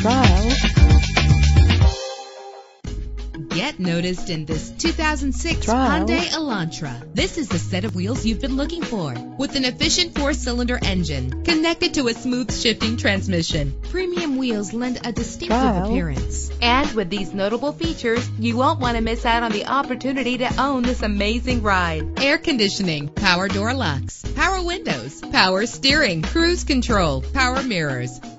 Trial. Get noticed in this 2006 Trial. Hyundai Elantra. This is the set of wheels you've been looking for. With an efficient four-cylinder engine connected to a smooth shifting transmission. Premium wheels lend a distinctive Trial. appearance. And with these notable features, you won't want to miss out on the opportunity to own this amazing ride. Air conditioning, power door locks, power windows, power steering, cruise control, power mirrors,